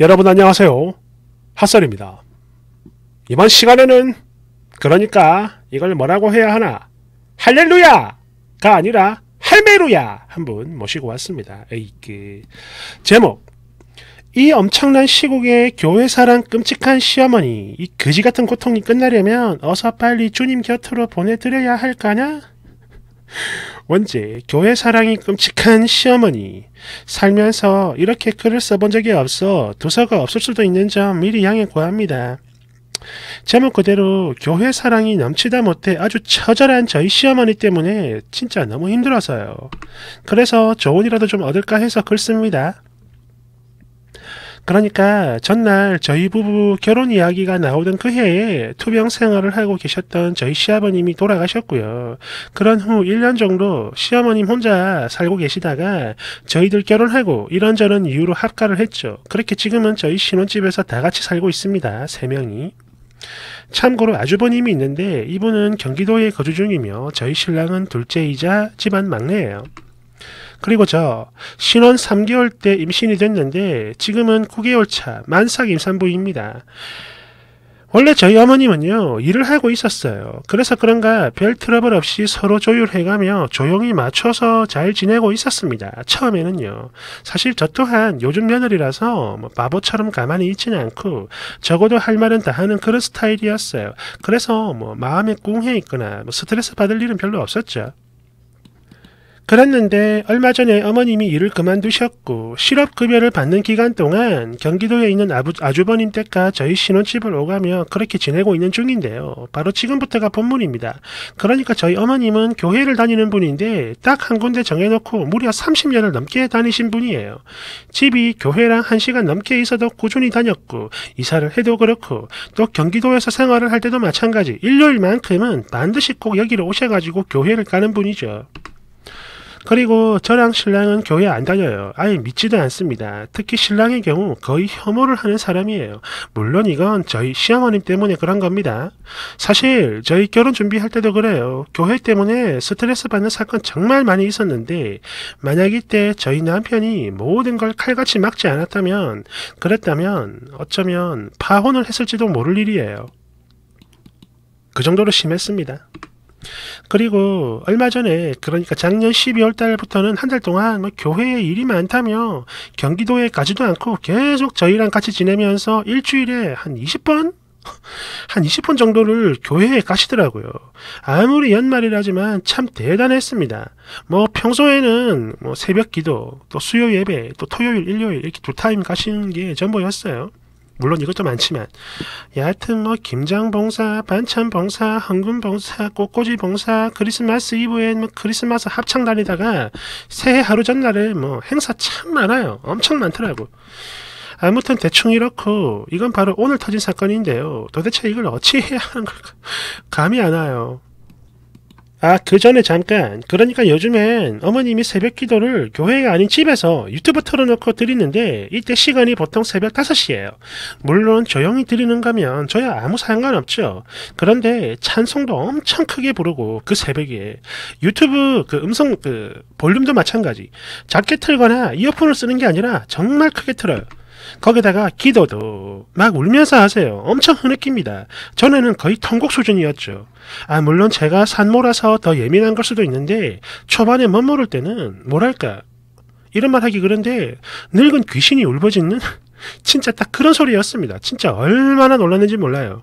여러분 안녕하세요. 핫설입니다. 이번 시간에는 그러니까 이걸 뭐라고 해야 하나 할렐루야가 아니라 할메루야 한 분 모시고 왔습니다. 에이그 제목 이 엄청난 시국에 교회사랑 끔찍한 시어머니 이 그지 같은 고통이 끝나려면 어서 빨리 주님 곁으로 보내드려야 할까냐? 원제 교회 사랑이 끔찍한 시어머니 살면서 이렇게 글을 써본 적이 없어 도서가 없을 수도 있는 점 미리 양해 구합니다. 제목 그대로 교회 사랑이 넘치다 못해 아주 처절한 저희 시어머니 때문에 진짜 너무 힘들어서요. 그래서 조언이라도 좀 얻을까 해서 글 씁니다. 그러니까 전날 저희 부부 결혼 이야기가 나오던 그 해에 투병 생활을 하고 계셨던 저희 시아버님이 돌아가셨고요. 그런 후 1년 정도 시어머님 혼자 살고 계시다가 저희들 결혼하고 이런저런 이유로 합가를 했죠. 그렇게 지금은 저희 신혼집에서 다 같이 살고 있습니다. 세 명이. 참고로 아주버님이 있는데 이분은 경기도에 거주 중이며 저희 신랑은 둘째이자 집안 막내예요. 그리고 저 신혼 3개월 때 임신이 됐는데 지금은 9개월 차 만삭 임산부입니다. 원래 저희 어머님은요 일을 하고 있었어요. 그래서 그런가 별 트러블 없이 서로 조율해가며 조용히 맞춰서 잘 지내고 있었습니다. 처음에는요. 사실 저 또한 요즘 며느리라서 뭐 바보처럼 가만히 있지는 않고 적어도 할 말은 다 하는 그런 스타일이었어요. 그래서 뭐 마음에 꿍해 있거나 뭐 스트레스 받을 일은 별로 없었죠. 그랬는데 얼마 전에 어머님이 일을 그만두셨고 실업급여를 받는 기간 동안 경기도에 있는 아부, 아주버님 댁과 저희 신혼집을 오가며 그렇게 지내고 있는 중인데요. 바로 지금부터가 본문입니다. 그러니까 저희 어머님은 교회를 다니는 분인데 딱 한 군데 정해놓고 무려 30년을 넘게 다니신 분이에요. 집이 교회랑 1시간 넘게 있어도 꾸준히 다녔고 이사를 해도 그렇고 또 경기도에서 생활을 할 때도 마찬가지 일요일만큼은 반드시 꼭 여기로 오셔가지고 교회를 가는 분이죠. 그리고 저랑 신랑은 교회 안 다녀요. 아예 믿지도 않습니다. 특히 신랑의 경우 거의 혐오를 하는 사람이에요. 물론 이건 저희 시어머님 때문에 그런 겁니다. 사실 저희 결혼 준비할 때도 그래요. 교회 때문에 스트레스 받는 사건 정말 많이 있었는데 만약 이때 저희 남편이 모든 걸 칼같이 막지 않았다면 그랬다면 어쩌면 파혼을 했을지도 모를 일이에요. 그 정도로 심했습니다. 그리고 얼마 전에 그러니까 작년 12월 달부터는 한 달 동안 뭐 교회에 일이 많다며 경기도에 가지도 않고 계속 저희랑 같이 지내면서 일주일에 한 20번 한 20분 정도를 교회에 가시더라고요. 아무리 연말이라지만 참 대단했습니다. 뭐 평소에는 뭐 새벽 기도, 또 수요 예배, 또 토요일, 일요일 이렇게 두 타임 가시는 게 전부였어요. 물론 이것도 많지만 여하튼 뭐 김장 봉사, 반찬 봉사, 헌금 봉사, 꽃꽂이 봉사, 크리스마스 이브엔 뭐 크리스마스 합창 다니다가 새해 하루 전날에 뭐 행사 참 많아요. 엄청 많더라고. 아무튼 대충 이렇고 이건 바로 오늘 터진 사건인데요. 도대체 이걸 어찌 해야 하는 걸까? 감이 안 와요. 아, 그 전에 잠깐. 그러니까 요즘엔 어머님이 새벽 기도를 교회가 아닌 집에서 유튜브 틀어놓고 드리는데 이때 시간이 보통 새벽 5시예요. 물론 조용히 드리는 거면 저야 아무 상관없죠. 그런데 찬송도 엄청 크게 부르고 그 새벽에 유튜브 그 음성 그 볼륨도 마찬가지. 작게 틀거나 이어폰을 쓰는 게 아니라 정말 크게 틀어요. 거기다가 기도도 막 울면서 하세요. 엄청 흐느낍니다. 전에는 거의 통곡 수준이었죠. 아, 물론 제가 산모라서 더 예민한 걸 수도 있는데 초반에 멋모를 때는 뭐랄까 이런 말 하기 그런데 늙은 귀신이 울부짖는 진짜 딱 그런 소리였습니다. 진짜 얼마나 놀랐는지 몰라요.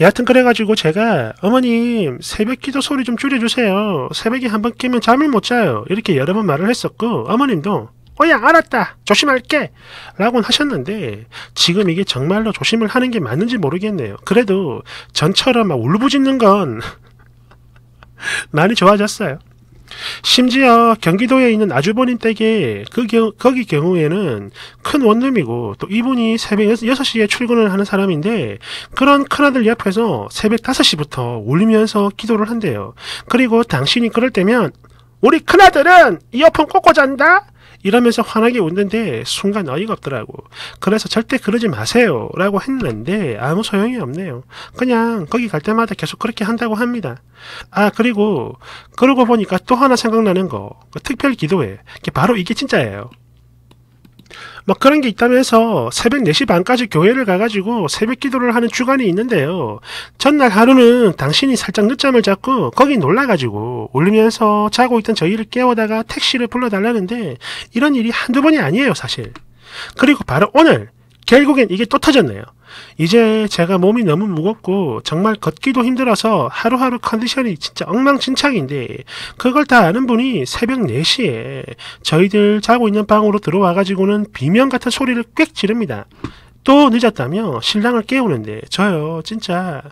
여하튼 그래가지고 제가 어머님 새벽 기도 소리 좀 줄여주세요. 새벽에 한 번 깨면 잠을 못 자요. 이렇게 여러 번 말을 했었고 어머님도 어야 알았다 조심할게 라고 하셨는데 지금 이게 정말로 조심을 하는 게 맞는지 모르겠네요 그래도 전처럼 막 울부짖는 건 많이 좋아졌어요 심지어 경기도에 있는 아주버님 댁에 그 경, 거기 경우에는 큰 원룸이고 또 이분이 새벽 6시에 출근을 하는 사람인데 그런 큰아들 옆에서 새벽 5시부터 울면서 기도를 한대요. 그리고 당신이 그럴 때면 우리 큰아들은 이어폰 꽂고 잔다? 이러면서 환하게 웃는데 순간 어이가 없더라고. 그래서 절대 그러지 마세요. 라고 했는데 아무 소용이 없네요. 그냥 거기 갈 때마다 계속 그렇게 한다고 합니다. 아, 그리고 그러고 보니까 또 하나 생각나는 거. 그 특별 기도회. 바로 이게 진짜예요. 뭐 그런 게 있다면서 새벽 4시 반까지 교회를 가가지고 새벽 기도를 하는 주간이 있는데요. 전날 하루는 당신이 살짝 늦잠을 잤고 거기 놀라가지고 울면서 자고 있던 저희를 깨워다가 택시를 불러달라는데 이런 일이 한두 번이 아니에요 사실. 그리고 바로 오늘 결국엔 이게 또 터졌네요. 이제 제가 몸이 너무 무겁고 정말 걷기도 힘들어서 하루하루 컨디션이 진짜 엉망진창인데 그걸 다 아는 분이 새벽 4시에 저희들 자고 있는 방으로 들어와가지고는 비명 같은 소리를 꽥 지릅니다. 또 늦었다며 신랑을 깨우는데 저요 진짜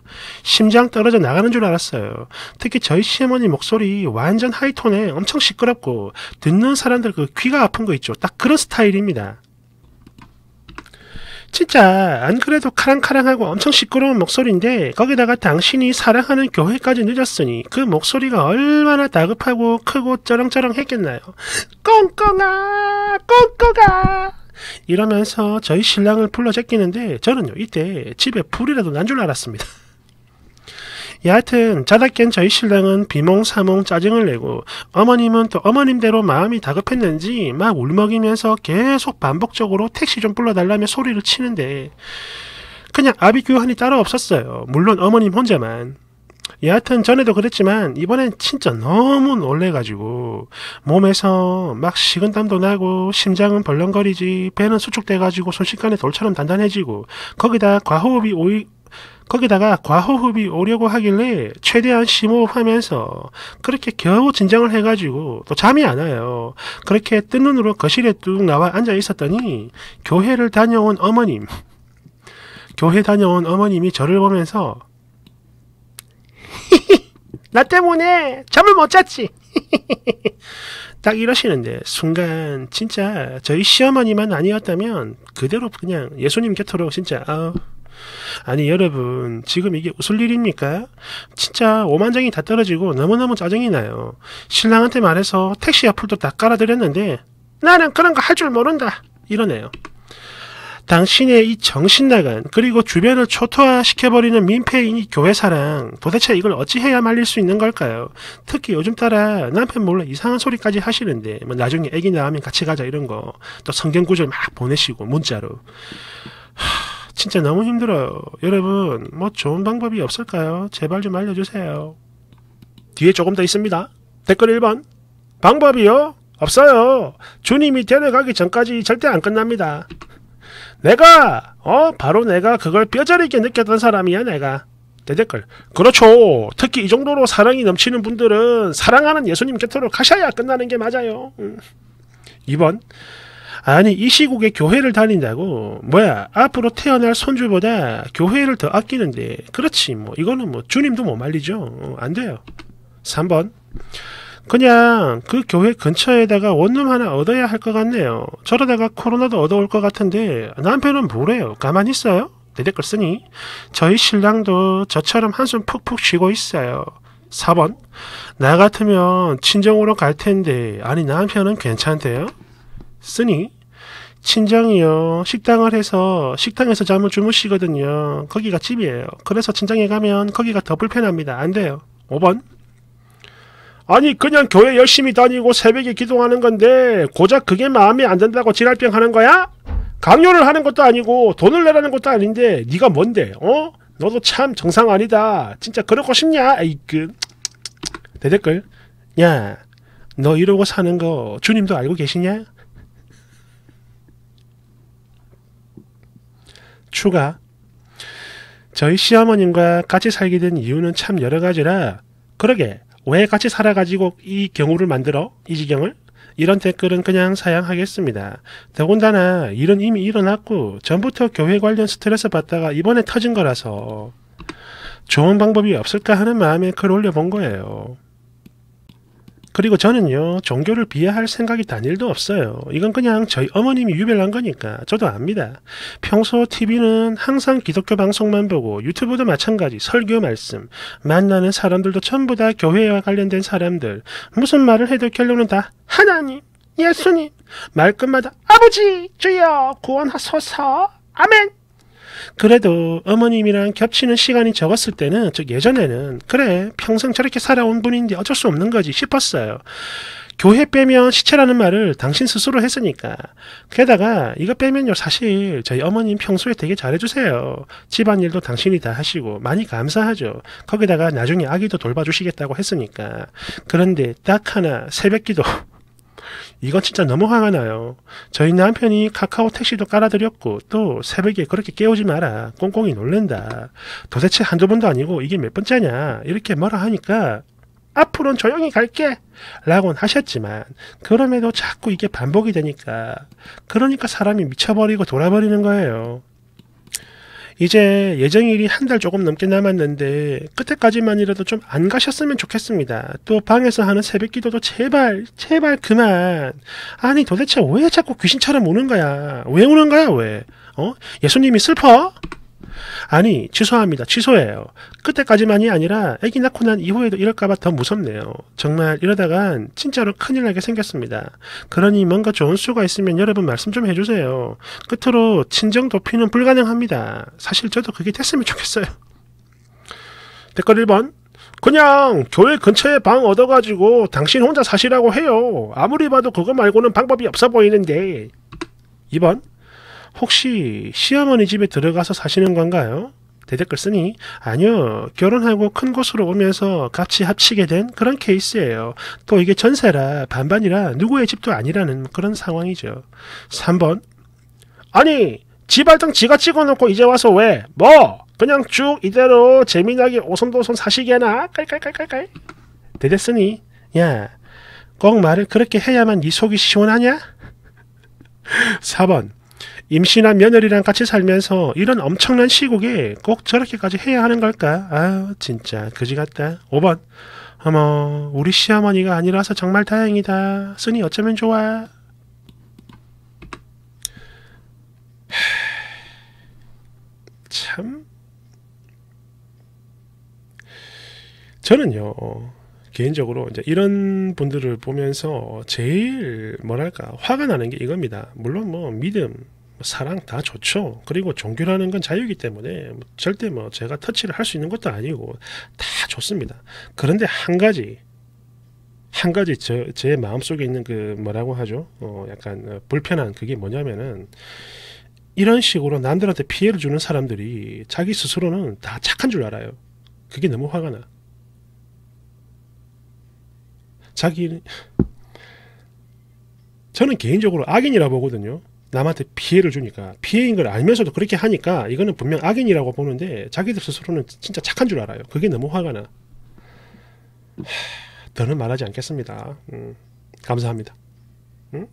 심장 떨어져 나가는 줄 알았어요. 특히 저희 시어머니 목소리 완전 하이톤에 엄청 시끄럽고 듣는 사람들 그 귀가 아픈 거 있죠. 딱 그런 스타일입니다. 진짜 안 그래도 카랑카랑하고 엄청 시끄러운 목소리인데 거기다가 당신이 사랑하는 교회까지 늦었으니 그 목소리가 얼마나 다급하고 크고 쩌렁쩌렁 했겠나요. 꽁꽁아 꽁꽁아 이러면서 저희 신랑을 불러 제끼는데 저는요 이때 집에 불이라도 난 줄 알았습니다. 여하튼 자다 깬 저희 신랑은 비몽사몽 짜증을 내고 어머님은 또 어머님대로 마음이 다급했는지 막 울먹이면서 계속 반복적으로 택시 좀 불러달라며 소리를 치는데 그냥 아비 교환이 따로 없었어요. 물론 어머님 혼자만. 여하튼 전에도 그랬지만 이번엔 진짜 너무 놀래가지고 몸에서 막 식은땀도 나고 심장은 벌렁거리지 배는 수축돼가지고 순식간에 돌처럼 단단해지고 거기다 과호흡이 오이 거기다가 과호흡이 오려고 하길래 최대한 심호흡하면서 그렇게 겨우 진정을 해가지고 또 잠이 안 와요. 그렇게 뜬 눈으로 거실에 뚝 나와 앉아 있었더니 교회를 다녀온 어머님, 교회 다녀온 어머님이 저를 보면서 나 때문에 잠을 못 잤지. 딱 이러시는데 순간 진짜 저희 시어머니만 아니었다면 그대로 그냥 예수님 곁으로 진짜 아 아니 여러분 지금 이게 웃을 일입니까? 진짜 오만장이 다 떨어지고 너무너무 짜증이 나요. 신랑한테 말해서 택시 앞을도 다 깔아드렸는데 나는 그런 거 할 줄 모른다 이러네요. 당신의 이 정신나간 그리고 주변을 초토화시켜버리는 민폐인 이 교회사랑 도대체 이걸 어찌해야 말릴 수 있는 걸까요? 특히 요즘 따라 남편 몰래 이상한 소리까지 하시는데 뭐 나중에 애기 낳으면 같이 가자 이런 거 또 성경 구절 막 보내시고 문자로 하... 진짜 너무 힘들어요. 여러분, 뭐 좋은 방법이 없을까요? 제발 좀 알려주세요. 뒤에 조금 더 있습니다. 댓글 1번. 방법이요? 없어요. 주님이 데려가기 전까지 절대 안 끝납니다. 내가, 어, 바로 내가 그걸 뼈저리게 느꼈던 사람이야, 내가. 대댓글. 그렇죠. 특히 이 정도로 사랑이 넘치는 분들은 사랑하는 예수님 곁으로 가셔야 끝나는 게 맞아요. 음. 2번. 아니 이 시국에 교회를 다닌다고. 뭐야 앞으로 태어날 손주보다 교회를 더 아끼는데. 그렇지 뭐. 이거는 뭐 주님도 못 말리죠. 어, 안 돼요. 3번. 그냥 그 교회 근처에다가 원룸 하나 얻어야 할 것 같네요. 저러다가 코로나도 얻어올 것 같은데 남편은 뭐래요? 가만히 있어요? 대댓글 쓰니? 저희 신랑도 저처럼 한숨 푹푹 쉬고 있어요. 4번. 나 같으면 친정으로 갈 텐데. 아니 남편은 괜찮대요? 쓰니 친정이요. 식당을 해서 식당에서 잠을 주무시거든요. 거기가 집이에요. 그래서 친정에 가면 거기가 더 불편합니다. 안 돼요. 5번. 아니 그냥 교회 열심히 다니고 새벽에 기도하는 건데 고작 그게 마음에 안 든다고 지랄병 하는 거야? 강요를 하는 것도 아니고 돈을 내라는 것도 아닌데 네가 뭔데? 어? 너도 참 정상 아니다. 진짜 그러고 싶냐? 에이 그 대댓글. 야, 너 이러고 사는 거 주님도 알고 계시냐? 추가. 저희 시어머님과 같이 살게 된 이유는 참 여러 가지라 그러게 왜 같이 살아가지고 이 경우를 만들어? 이 지경을? 이런 댓글은 그냥 사양하겠습니다. 더군다나 일은 이미 일어났고 전부터 교회 관련 스트레스 받다가 이번에 터진 거라서 좋은 방법이 없을까 하는 마음에 글 올려본 거예요. 그리고 저는요 종교를 비하할 생각이 단일도 없어요. 이건 그냥 저희 어머님이 유별난 거니까 저도 압니다. 평소 TV는 항상 기독교 방송만 보고 유튜브도 마찬가지 설교 말씀 만나는 사람들도 전부 다 교회와 관련된 사람들 무슨 말을 해도 결론은 다 하나님 예수님 말끝마다 아버지 주여 구원하소서 아멘 그래도 어머님이랑 겹치는 시간이 적었을 때는 즉 예전에는 그래 평생 저렇게 살아온 분인데 어쩔 수 없는 거지 싶었어요. 교회 빼면 시체라는 말을 당신 스스로 했으니까. 게다가 이거 빼면요 사실 저희 어머님 평소에 되게 잘해주세요. 집안일도 당신이 다 하시고 많이 감사하죠. 거기다가 나중에 아기도 돌봐주시겠다고 했으니까. 그런데 딱 하나 새벽기도 이건 진짜 너무 화가 나요. 저희 남편이 카카오 택시도 깔아드렸고 또 새벽에 그렇게 깨우지 마라. 꽁꽁이 놀랜다. 도대체 한두 번도 아니고 이게 몇 번째냐. 이렇게 뭐라 하니까 앞으로는 조용히 갈게. 라곤 하셨지만 그럼에도 자꾸 이게 반복이 되니까 그러니까 사람이 미쳐버리고 돌아버리는 거예요. 이제 예정일이 한 달 조금 넘게 남았는데 그때까지만이라도 좀 안 가셨으면 좋겠습니다. 또 방에서 하는 새벽 기도도 제발 제발 그만. 아니 도대체 왜 자꾸 귀신처럼 우는 거야? 왜 우는 거야 왜? 어? 예수님이 슬퍼? 아니 취소합니다. 취소해요. 그때까지만이 아니라 아기 낳고 난 이후에도 이럴까봐 더 무섭네요. 정말 이러다간 진짜로 큰일 나게 생겼습니다. 그러니 뭔가 좋은 수가 있으면 여러분 말씀 좀 해주세요. 끝으로 친정 도피는 불가능합니다. 사실 저도 그게 됐으면 좋겠어요. 댓글 1번 그냥 교회 근처에 방 얻어가지고 당신 혼자 사시라고 해요. 아무리 봐도 그거 말고는 방법이 없어 보이는데. 2번 혹시 시어머니 집에 들어가서 사시는 건가요? 대댓글 쓰니 아니요 결혼하고 큰 곳으로 오면서 같이 합치게 된 그런 케이스예요. 또 이게 전세라 반반이라 누구의 집도 아니라는 그런 상황이죠. 3번 아니 지발등 지가 찍어놓고 이제 와서 왜? 뭐? 그냥 쭉 이대로 재미나게 오손도손 사시게나? 깔깔깔깔깔 대댓 쓰니 야 꼭 말을 그렇게 해야만 네 속이 시원하냐? 4번 임신한 며느리랑 같이 살면서 이런 엄청난 시국에 꼭 저렇게까지 해야 하는 걸까? 아유, 진짜 그지 같다. 5번. 어머, 우리 시어머니가 아니라서 정말 다행이다. 쓰니 어쩌면 좋아. 참. 저는요, 개인적으로 이제 이런 분들을 보면서 제일 뭐랄까 화가 나는 게 이겁니다. 물론 뭐 믿음, 뭐 사랑 다 좋죠. 그리고 종교라는 건 자유이기 때문에 뭐 절대 뭐 제가 터치를 할 수 있는 것도 아니고 다 좋습니다. 그런데 한 가지 한 가지 저, 제 마음속에 있는 그 뭐라고 하죠? 어, 약간 어, 불편한 그게 뭐냐면은 이런 식으로 남들한테 피해를 주는 사람들이 자기 스스로는 다 착한 줄 알아요. 그게 너무 화가 나. 자기 저는 개인적으로 악인이라 보거든요. 남한테 피해를 주니까 피해인 걸 알면서도 그렇게 하니까 이거는 분명 악인이라고 보는데 자기들 스스로는 진짜 착한 줄 알아요. 그게 너무 화가 나. 더는 말하지 않겠습니다. 음, 감사합니다. 응?